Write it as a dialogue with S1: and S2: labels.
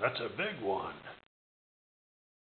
S1: That's a big one.